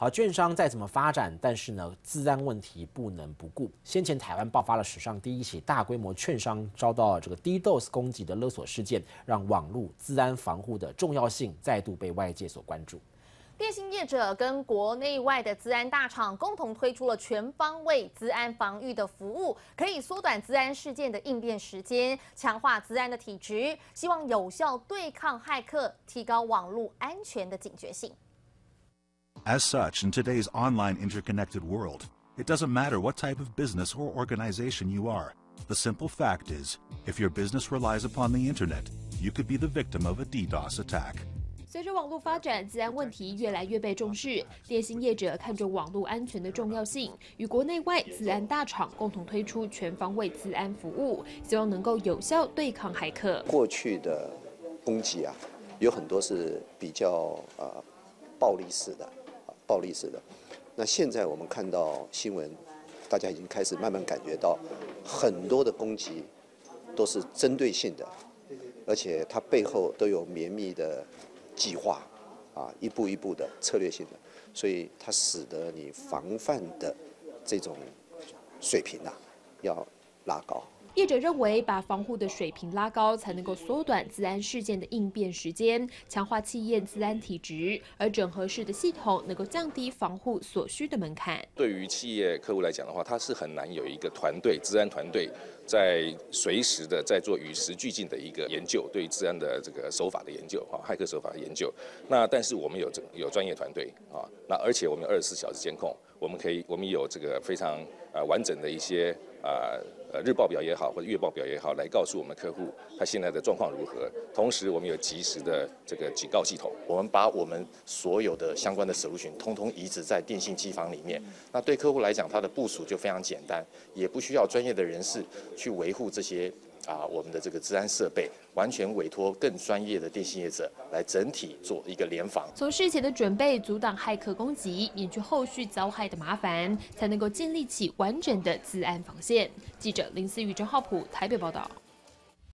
好，券商再怎么发展，但是呢，治安问题不能不顾。先前台湾爆发了史上第一起大规模券商遭到这个 DDoS 攻击的勒索事件，让网络治安防护的重要性再度被外界所关注。电信业者跟国内外的资安大厂共同推出了全方位资安防御的服务，可以缩短资安事件的应变时间，强化资安的体质，希望有效对抗骇客，提高网络安全的警觉性。As such, in today's online interconnected world, it doesn't matter what type of business or organization you are. The simple fact is, if your business relies upon the internet, you could be the victim of a DDoS attack. 随着网络发展，治安问题越来越被重视。电信业者看重网络安全的重要性，与国内外治安大厂共同推出全方位治安服务，希望能够有效对抗骇客。过去的攻击啊，有很多是比较啊暴力式的， 暴力式的。那现在我们看到新闻，大家已经开始慢慢感觉到，很多的攻击都是针对性的，而且它背后都有绵密的。计划啊，一步一步的策略性的，所以它使得你防范的这种水平啊，要拉高。业者认为，把防护的水平拉高，才能够缩短自安事件的应变时间，强化企业自安体质，而整合式的系统能够降低防护所需的门槛。对于企业客户来讲的话，它是很难有一个团队自安团队在随时的在做与时俱进的一个研究，对于治安的这个手法的研究，哈，骇客手法的研究。那但是我们有这有专业团队啊，那而且我们二十四小时监控，我们可以我们有这个非常呃完整的一些啊。呃，日报表也好，或者月报表也好，来告诉我们客户他现在的状况如何。同时，我们有及时的这个警告系统。我们把我们所有的相关的 solution 通通移植在电信机房里面。那对客户来讲，它的部署就非常简单，也不需要专业的人士去维护这些。啊，我们的这个治安设备完全委托更专业的电信业者来整体做一个联防，从事前的准备阻挡骇客攻击，免去后续遭害的麻烦，才能够建立起完整的治安防线。记者林思雨、郑浩普台北报道。